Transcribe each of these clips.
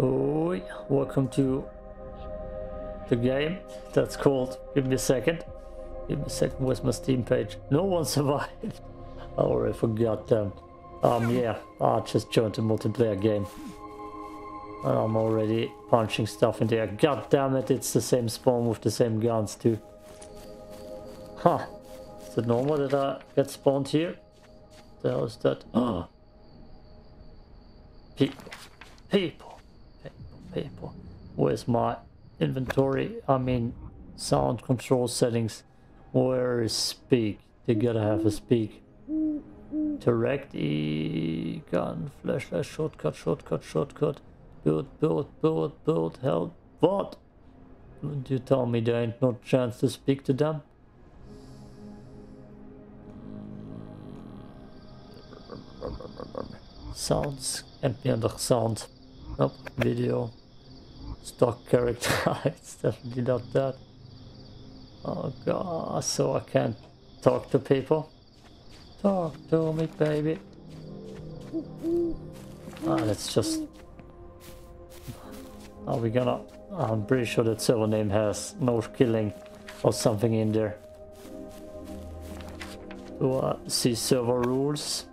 Oh, welcome to the game. That's called. Give me a second. Give me a second. Where's my Steam page? No one survived. I already forgot them. Um, yeah, I just joined a multiplayer game. And I'm already punching stuff in there. God damn it, it's the same spawn with the same guns too. Huh. Is it normal that I get spawned here? The hell is that? Oh. People. People. People. Where's my inventory? I mean, sound control settings. Where is speak? You gotta have a speak. Direct E gun, flashlight, shortcut, shortcut, shortcut. Build, build, build, build, help. What? Would you tell me there ain't no chance to speak to them? Sounds, ambient sound. Nope, video. Stock character, it's definitely not that. Oh god, so I can't talk to people? Talk to me, baby. Ah, let's just... Are we gonna... I'm pretty sure that server name has no killing or something in there. Do I see server rules?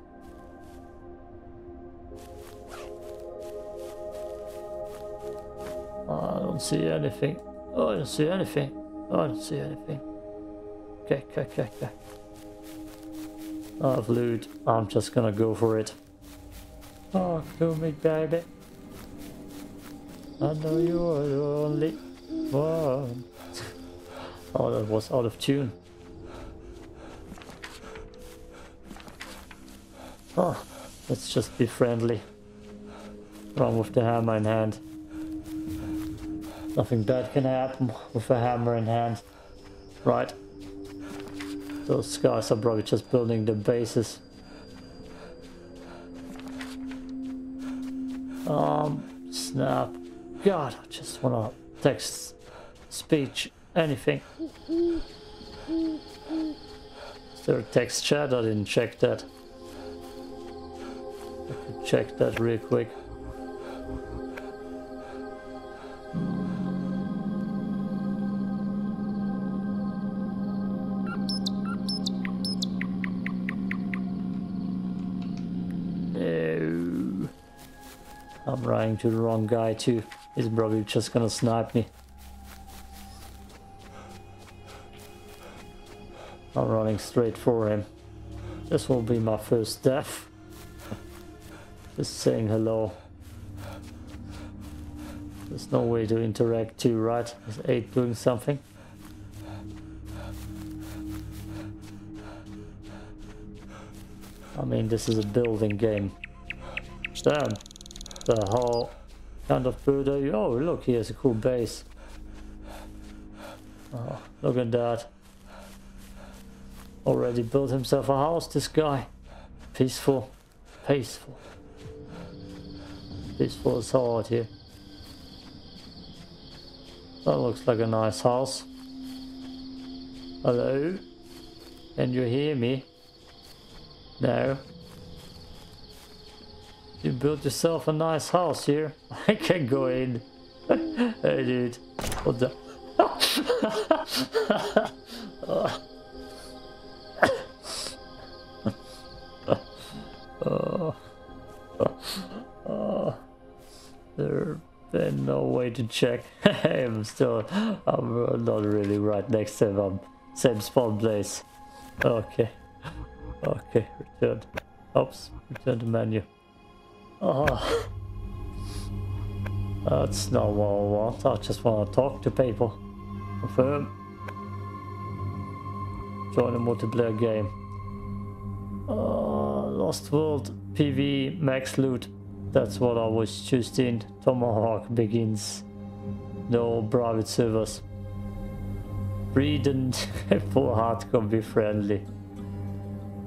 Don't see anything. Oh, I don't see anything. Oh, I don't see anything. Okay, okay, okay, okay. I have loot. I'm just gonna go for it. Oh, to me, baby. I know you are the only one. oh, that was out of tune. Oh, let's just be friendly. Run with the hammer in hand. Nothing bad can happen with a hammer in hand. Right. Those guys are probably just building the bases. Um, snap. God, I just wanna text, speech, anything. Is there a text chat? I didn't check that. Check that real quick. I'm running to the wrong guy too. He's probably just gonna snipe me. I'm running straight for him. This will be my first death. Just saying hello. There's no way to interact too, right? Is 8 doing something? I mean, this is a building game. Damn. The whole kind of you? Oh, look, here's a cool base. Oh, look at that. Already built himself a house, this guy. Peaceful. Peaceful. Peaceful as hard here. That looks like a nice house. Hello? Can you hear me? No. You built yourself a nice house here. I can go in. hey dude. What the? Oh. oh. Oh. There been no way to check. I'm still, I'm not really right next to him. Same spawn place. Okay. Okay, return. Oops, return to menu. Oh. That's not what I want. I just want to talk to people. Confirm. Join a multiplayer game. Uh, Lost World PV Max Loot. That's what I was choosing. Tomahawk begins. No private servers. Read and full hardcore be friendly.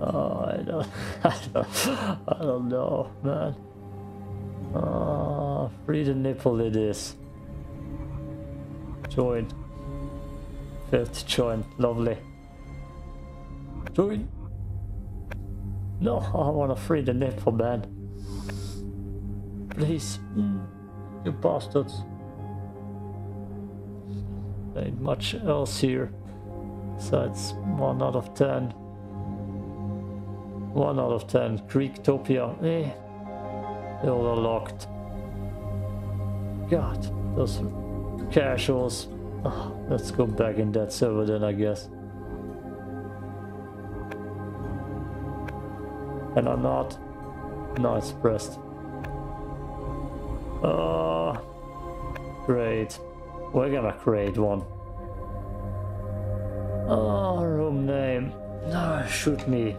Oh, I don't, I don't, I don't know, man. Ah, free the nipple it is. Join. Fifth join. Lovely. Join. No, I want to free the nipple, man. Please. Mm. You bastards. Ain't much else here. So it's 1 out of 10. 1 out of 10. Greektopia. Eh. They all are locked. God, those casuals. Oh, let's go back in that server then, I guess. And I'm not. Nice pressed. Oh, great. We're gonna create one. Oh, room name. No, shoot me.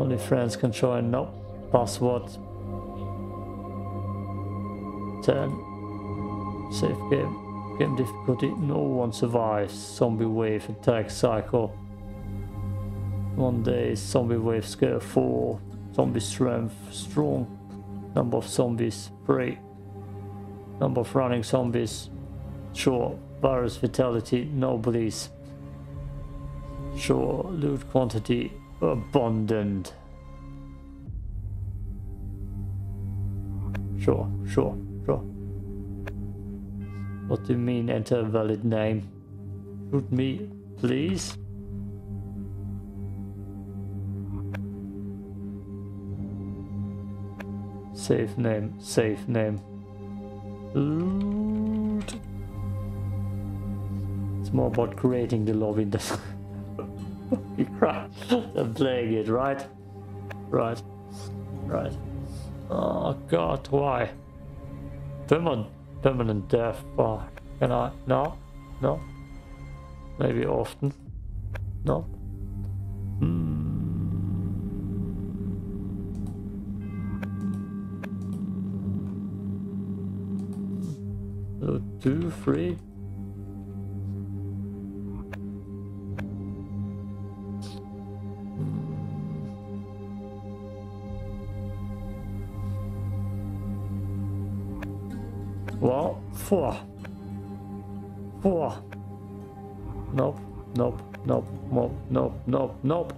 Only friends can join. Nope. Password. 10. Safe game. Game difficulty. No one survives. Zombie wave attack cycle. One day. Zombie wave scale 4. Zombie strength strong. Number of zombies 3. Number of running zombies. Sure. Virus vitality. No bleeds. Sure. Loot quantity abundant. Sure, sure, sure. What do you mean enter a valid name? Shoot me, please? Safe name, safe name. Loot. It's more about creating the lobby right. I'm playing it, right? Right. Right. Oh god, why? Permanent, permanent death. Oh, can I? No? No? Maybe often? No? Hmm. So two, three? Four. Four. Nope, nope, nope, nope, nope, nope, nope.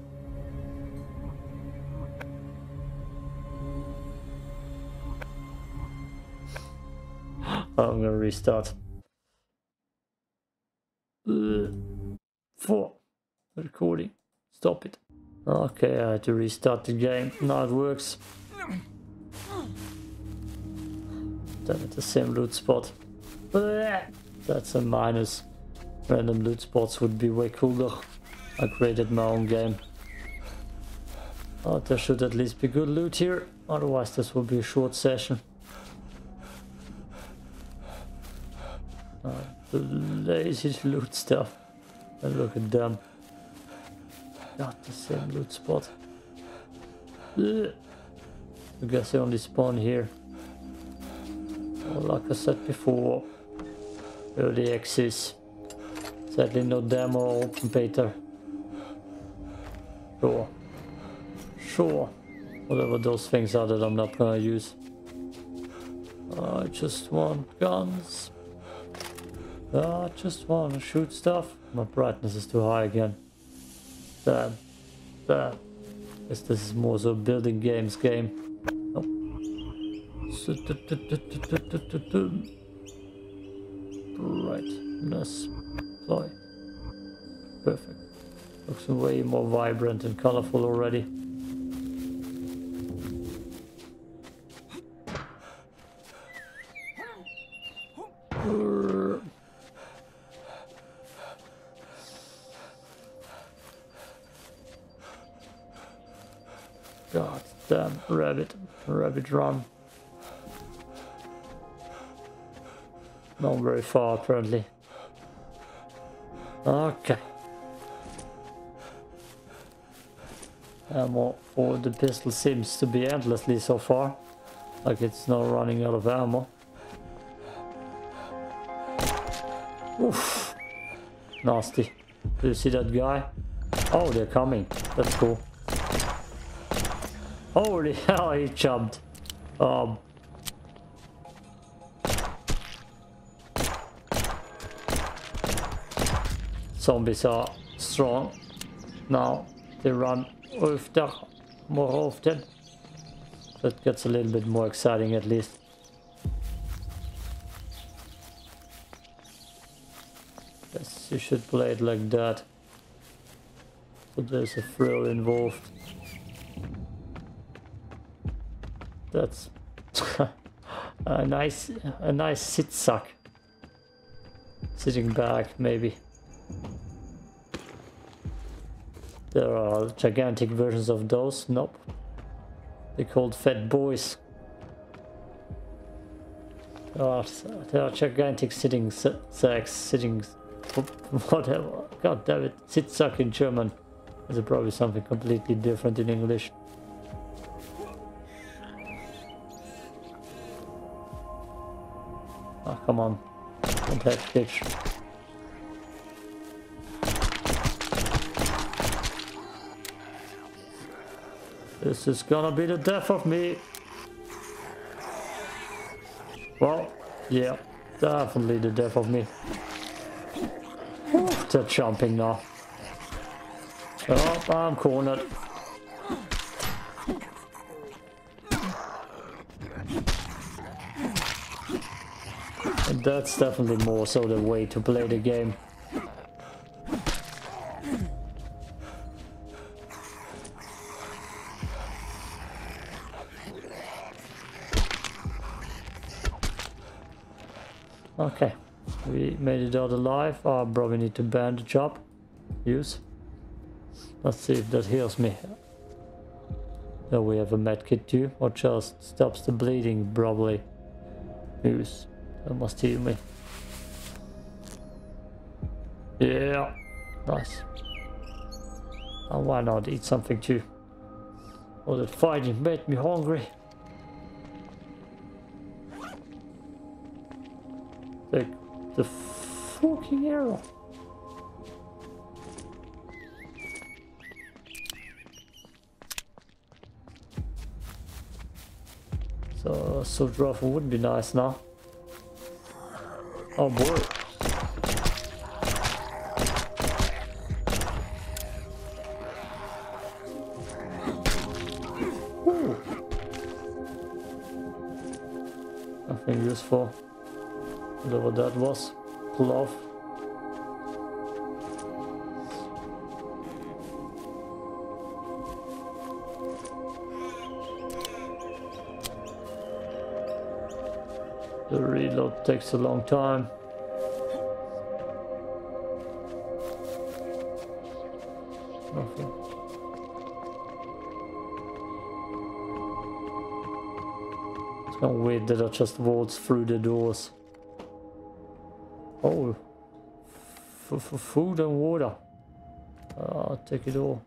I'm gonna restart. Four. Recording. Stop it. Okay, I had to restart the game. Now it works. Then at the same loot spot. That's a minus. Random loot spots would be way cooler. I created my own game. Oh, there should at least be good loot here. Otherwise this will be a short session. Uh, the lazy loot stuff. And look at them. Not the same loot spot. I guess they only spawn here. Well, like I said before, early access. Sadly no demo or open beta. Sure. Sure. Whatever those things are that I'm not gonna use. I just want guns. I just want to shoot stuff. My brightness is too high again. Damn. Damn. Guess this is more so a building games game. Right, let's fly. Perfect. Looks way more vibrant and colorful already. God damn, rabbit, rabbit run. Not very far, apparently. Okay. Ammo for the pistol seems to be endlessly so far. Like it's not running out of ammo. Oof. Nasty. Do you see that guy? Oh, they're coming. That's cool. Holy hell, he jumped. Um, Zombies are strong. Now they run after more often. that gets a little bit more exciting at least. Yes, you should play it like that. But there's a thrill involved. That's a nice a nice Sitzsack. Sitting back maybe. There are gigantic versions of those. Nope. They're called fat boys. Oh, there are gigantic sitting sacks, sitting whatever. God damn it. Sitzsack in German. There's probably something completely different in English. Oh, come on. Don't bitch. This is gonna be the death of me. Well, yeah, definitely the death of me. They're jumping now. Oh, I'm cornered. And that's definitely more so the way to play the game. Okay, we made it out alive. Oh, bro, we need to bandage up. Use. Let's see if that heals me. There we have a medkit too, or just stops the bleeding, probably. Use. That must heal me. Yeah, nice. And why not eat something too? Oh, all that fighting made me hungry. The, the fucking arrow. So, soldier rifle would be nice now. Oh boy. Ooh. Nothing useful whatever that was. Off. The reload takes a long time. Nothing. It's of weird that I just waltz through the doors. For, for food and water. Uh, I'll take it all.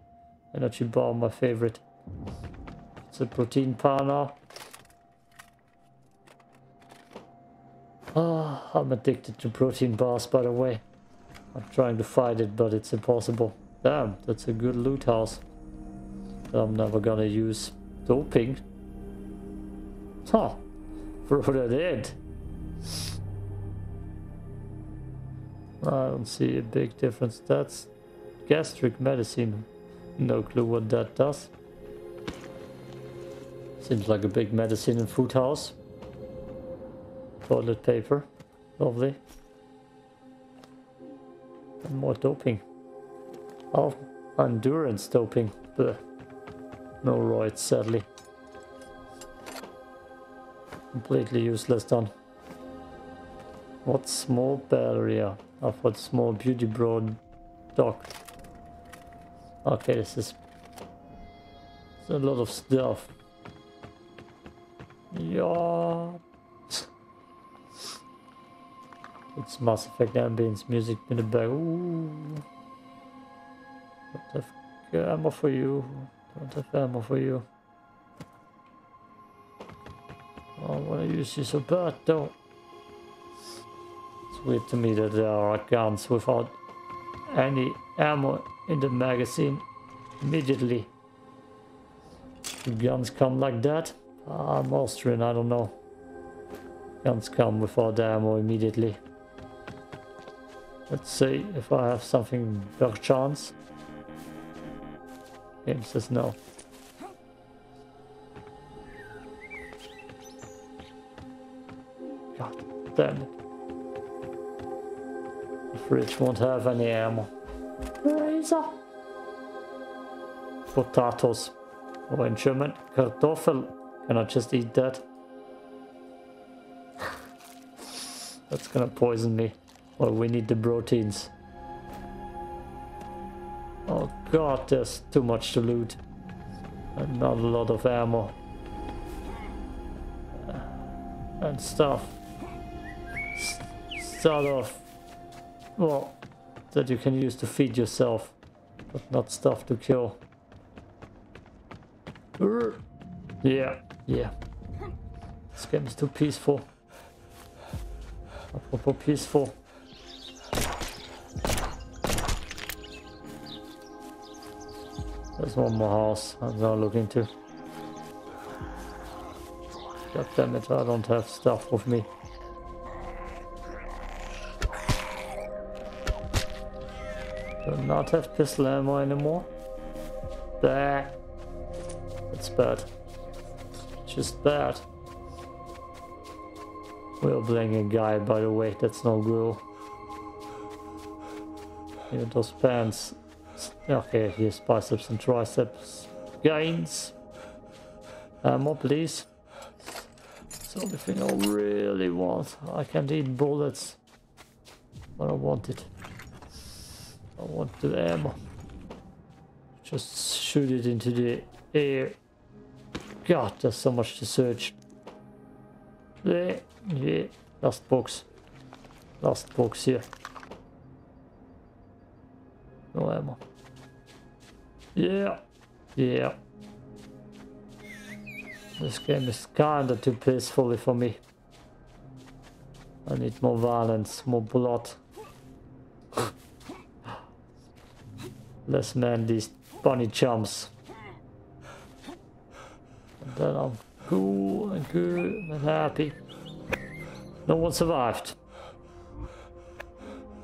Energy bar, my favorite. It's a protein now. Ah, I'm addicted to protein bars, by the way. I'm trying to fight it, but it's impossible. Damn, that's a good loot house. I'm never gonna use doping. Huh, throw that in. I don't see a big difference. That's gastric medicine. No clue what that does. Seems like a big medicine and food house. Toilet paper. Lovely. And more doping. Oh, endurance doping. Blech. No roids, sadly. Completely useless done. What small barrier? of what small beauty broad dock. Okay, this is a lot of stuff. Yeah. it's Mass Effect ambience music in the back. Ooh. Don't have ammo for you. Don't have ammo for you. I want to use you so bad though with to me that there are guns without any ammo in the magazine immediately. Do guns come like that? I'm Austrian, I don't know. Guns come without ammo immediately. Let's see if I have something per chance. Game says no. God damn it. Fridge won't have any ammo. Razor. Potatoes. Oh, in German, Kartoffel. Can I just eat that? That's gonna poison me. Well, we need the proteins. Oh god, there's too much to loot. And not a lot of ammo. And stuff. S sort of. Well, that you can use to feed yourself. But not stuff to kill. Yeah, yeah. This game is too peaceful. Apropos peaceful. There's one more house I'm gonna look into. God damn it, I don't have stuff with me. Not have pistol ammo anymore. Bah. That's bad. Just bad. We're playing a guy, by the way, that's no girl. Yeah, those pants. Okay, here's biceps and triceps. Gains. Ammo, please. It's the only thing I really want. I can't eat bullets. But I want it. I want the ammo. Just shoot it into the air. God, there's so much to search. There. Yeah, last box. Last box here. No ammo. Yeah, yeah. This game is kinda too peaceful for me. I need more violence, more blood. Less man these bunny jumps. And then I'm cool and good and happy. No one survived.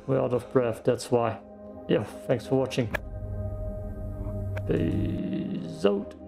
We're out of breath, that's why. Yeah, thanks for watching. Peace out.